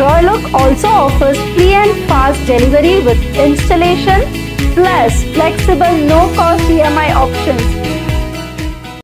Roylock also offers free and fast delivery with installation plus flexible no-cost EMI options.